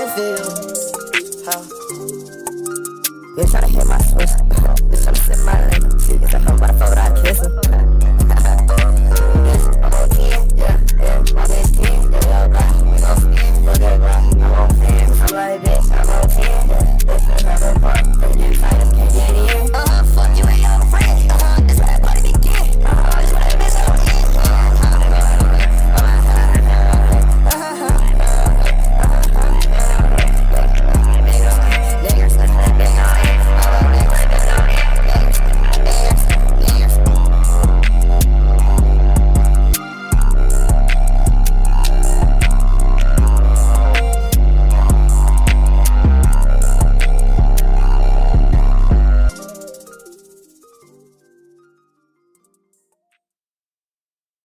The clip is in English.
I feel. Huh. You're trying to hit my switch. Bitch, I'm my lemon. She I'm about to four, I kiss. I'm like, bitch, I'm on 10 Bitch, I'm on 10 Bitch, I'm on 10 Bitch, I'm